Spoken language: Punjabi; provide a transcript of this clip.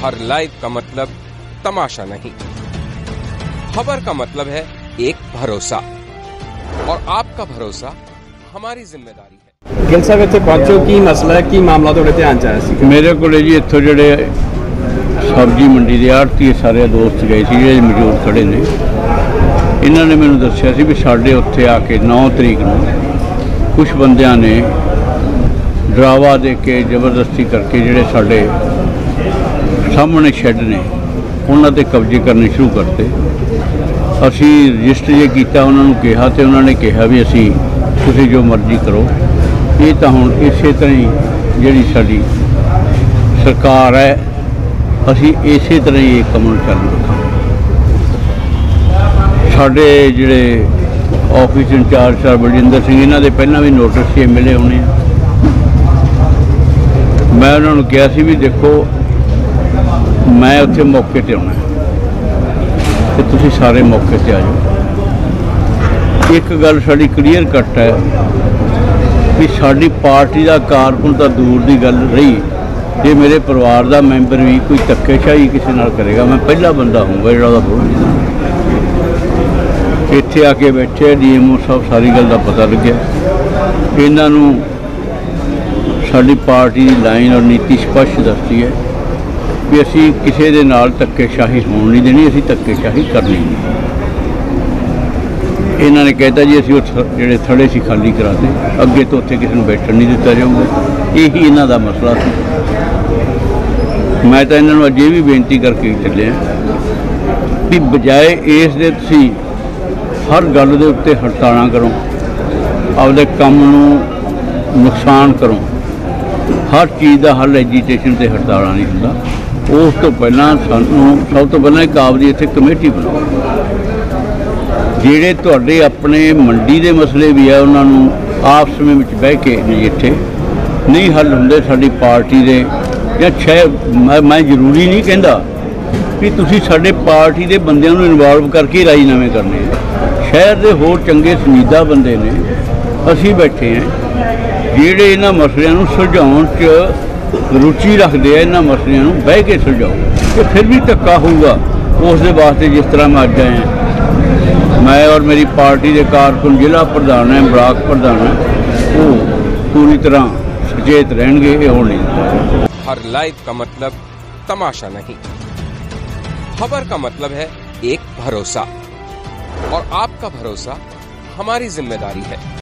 हर लाइव का मतलब तमाशा नहीं खबर का मतलब है एक भरोसा और आपका भरोसा हमारी जिम्मेदारी है ਗਿਲ ਸਾਹਿਬ ਇੱਥੇ ਪਹੁੰਚੋ ਕੀ ਮਸਲਾ ਹੈ ਕੀ ਮਾਮਲਾ ਤੁਹਾਡੇ ਧਿਆਨ ਚ ਆਇਆ ਸੀ ਮੇਰੇ ਕੋਲੇ ਜੀ ਇੱਥੋਂ ਜਿਹੜੇ ਸਬਜ਼ੀ ਮੰਡੀ ਦੇ ਆੜਤੀ ਸਾਰੇ ਦੋਸਤ ਗਏ ਸੀ ਜਿਹੜੇ ਮੌਜੂਦ ਖੜੇ ਨੇ ਇਹਨਾਂ ਨੇ ਮੈਨੂੰ ਦੱਸਿਆ ਸੀ ਵੀ ਸਾਡੇ ਉੱਥੇ ਆ ਕੇ 9 ਤਰੀਕ ਨੂੰ ਕੁਝ ਬੰਦਿਆਂ ਨੇ ਡਰਾਵਾ ਦੇ ਕੇ ਜ਼ਬਰਦਸਤੀ ਕਰਕੇ ਜਿਹੜੇ ਸਾਡੇ ਸਾਹਮਣੇ ਸ਼ੈੱਡ ਨੇ, ਉਹਨਾਂ ਤੇ ਕਬਜ਼ੇ ਕਰਨੇ ਸ਼ੁਰੂ ਕਰਤੇ। ਅਸੀਂ ਰਜਿਸਟਰ ਜੇ ਕੀਤਾ, ਉਹਨਾਂ ਨੂੰ ਕਿਹਾ ਤੇ ਉਹਨਾਂ ਨੇ ਕਿਹਾ ਵੀ ਅਸੀਂ ਤੁਸੀਂ ਜੋ ਮਰਜ਼ੀ ਕਰੋ। ਇਹ ਤਾਂ ਹੁਣ ਇਸੇ ਤਰ੍ਹਾਂ ਹੀ ਜਿਹੜੀ ਸਾਡੀ ਸਰਕਾਰ ਹੈ, ਅਸੀਂ ਇਸੇ ਤਰ੍ਹਾਂ ਹੀ ਇਹ ਕੰਮ ਨੂੰ ਚਾਲੂ ਰੱਖਾਂਗੇ ਸਾਡੇ ਜਿਹੜੇ office incharge sir Baljinder Singh, ਇਹਨਾਂ ਦੇ ਪਹਿਲਾਂ ਵੀ ਨੋਟਿਸ ਸੀ ਮਿਲੇ ਹੋਣੇ ਆ। ਮੈਂ ਉਹਨਾਂ ਨੂੰ ਕਿਹਾ ਸੀ ਵੀ ਦੇਖੋ ਮੈਂ ਉੱਥੇ ਮੌਕੇ ਤੇ ਆਉਣਾ ਤੇ ਤੁਸੀਂ ਸਾਰੇ ਮੌਕੇ ਤੇ ਆ ਜਾਓ। ਇੱਕ ਗੱਲ ਸਾਡੀ ਕਲੀਅਰ ਕੱਟ ਹੈ ਵੀ ਸਾਡੀ ਪਾਰਟੀ ਦਾ ਕਾਰਕੁਨ ਤਾਂ ਦੂਰ ਦੀ ਗੱਲ ਰਹੀ। ਜੇ ਮੇਰੇ ਪਰਿਵਾਰ ਦਾ ਮੈਂਬਰ ਵੀ ਕੋਈ ਧੱਕੇਸ਼ਾਹੀ ਕਿਸੇ ਨਾਲ ਕਰੇਗਾ, ਮੈਂ ਪਹਿਲਾ ਬੰਦਾ ਹੋਊਗਾ ਜਿਹੜਾ ਉਹਦਾ ਵਿਰੋਧ ਇੱਥੇ ਆ ਕੇ ਬੈਠੇ, ਡੀਐਮਓ ਸਾਹਿਬ ਸਾਰੀ ਗੱਲ ਦਾ ਪਤਾ ਲੱਗਿਆ। ਇਹਨਾਂ ਨੂੰ ਸਾਡੀ ਪਾਰਟੀ ਦੀ ਲਾਈਨ ਔਰ ਨੀਤੀ ਸਪਸ਼ਟ ਦੱਸਦੀ ਹੈ। ਵੀ ਅਸੀਂ ਕਿਸੇ ਦੇ ਨਾਲ ਧੱਕੇਸ਼ਾਹੀ ਹੋਣ ਨਹੀਂ ਦੇਣੀ, ਅਸੀਂ ਧੱਕੇਸ਼ਾਹੀ ਕਰਨੀ ਨਹੀਂ। ਇਹਨਾਂ ਨੇ ਕਹਿਤਾ ਜੀ, ਅਸੀਂ ਉਹ ਥ- ਜਿਹੜੇ ਥੜੇ ਸੀ ਖਾਲੀ ਕਰਾਤੇ ਅੱਗੇ ਤੋਂ ਉੱਥੇ ਕਿਸੇ ਨੂੰ ਬੈਠਣ ਨਹੀਂ ਦਿੱਤਾ ਜਾਊਗਾ। ਇਹੀ ਇਹਨਾਂ ਦਾ ਮਸਲਾ ਸੀ। ਮੈਂ ਤਾਂ ਇਹਨਾਂ ਨੂੰ ਅਜੇ ਵੀ ਬੇਨਤੀ ਕਰਕੇ ਚੱਲਿਆ ਕਿ ਬਜਾਏ ਇਸ ਦੇ ਤੁਸੀਂ ਹਰ ਗੱਲ ਦੇ ਉੱਤੇ ਹੜਤਾਲਾਂ ਕਰੋ, ਆਪਦੇ ਕੰਮ ਨੂੰ ਨੁਕਸਾਨ ਕਰੋ। ਹਰ ਚੀਜ਼ ਦਾ ਹੱਲ ਐਜੀਟੇਸ਼ਨ ਤੇ ਹੜਤਾਲਾਂ ਨਹੀਂ ਹੁੰਦਾ। ਉਸ ਤੋਂ ਪਹਿਲਾਂ ਸਾਨੂੰ ਸਭ ਤੋਂ ਪਹਿਲਾਂ ਇੱਕ ਆਪਦੀ ਇੱਥੇ ਕਮੇਟੀ ਬਣਾਓ। ਜਿਹੜੇ ਤੁਹਾਡੇ ਆਪਣੇ ਮੰਡੀ ਦੇ ਮਸਲੇ ਵੀ ਆ, ਉਹਨਾਂ ਨੂੰ ਆਪਸ ਵਿੱਚ ਬਹਿ ਕੇ ਨਜਿੱਠੇ ਨਹੀਂ ਹੱਲ ਹੁੰਦੇ ਸਾਡੀ ਪਾਰਟੀ ਦੇ। ਜਾਂ ਛੇ, ਮੈਂ ਮੈਂ ਜ਼ਰੂਰੀ ਨਹੀਂ ਕਹਿੰਦਾ ਵੀ ਤੁਸੀਂ ਸਾਡੇ ਪਾਰਟੀ ਦੇ ਬੰਦਿਆਂ ਨੂੰ ਇਨਵੋਲਵ ਕਰਕੇ ਹੀ ਰਾਜੀਨਾਮੇ ਕਰਨੇ ਸ਼ਹਿਰ ਦੇ ਹੋਰ ਚੰਗੇ ਸੰਜੀਦਾ ਬੰਦੇ ਨੇ, ਅਸੀਂ ਬੈਠੇ ਹਾਂ ਜਿਹੜੇ ਇਹਨਾਂ ਮਸਲਿਆਂ ਨੂੰ ਸੁਲਝਾਉਣ 'ਚ ਰੁਚੀ ਰੱਖਦੇ ਆ ਇਹਨਾਂ ਮਸਲਿਆਂ ਨੂੰ ਬਹਿ ਕੇ ਸੁਲਝਾਓ ਤੇ ਫਿਰ ਵੀ ਧੱਕਾ ਹੋਊਗਾ ਉਸ ਦੇ ਵਾਸਤੇ ਜਿਸ ਤਰ੍ਹਾਂ ਮੈਂ ਅੱਜ ਆਇਆ ਮੈਂ ਔਰ ਮੇਰੀ ਪਾਰਟੀ ਦੇ ਕਾਰਕੁਨ ਜ਼ਿਲ੍ਹਾ ਪ੍ਰਧਾਨ ਹੈ ਬਲਾਕ ਪ੍ਰਧਾਨ ਹੈ ਉਹ ਪੂਰੀ ਤਰ੍ਹਾਂ ਸੁਚੇਤ ਰਹਿਣਗੇ ਇਹ ਹੋਣ ਨਹੀਂ ਦਿੱਤਾ हर लाइव का मतलब तमाशा नहीं खबर का मतलब है एक भरोसा और आपका भरोसा हमारी जिम्मेदारी है